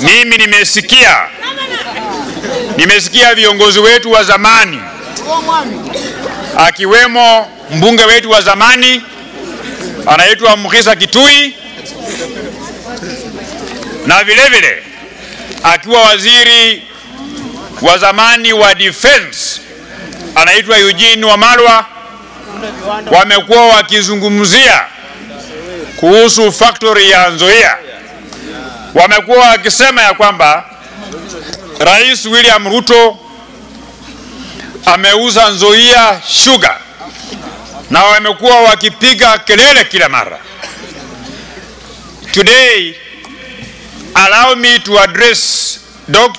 Mimi nimesikia nimesikia viongozi wetu wa zamani akiwemo mbunge wetu wa zamani anaitwa Mkhisa Kitui na vilevile vile akiwa waziri wa zamani wa defense anaitwa Eugene Wamalwa, wamekuwa wakizungumzia kuhusu factory ya Nzoia. Wamekuwa wakisema ya kwamba Rais William Ruto ameuza Nzoia Sugar na wamekuwa wakipiga kelele kila mara. Today, allow me to address Dr.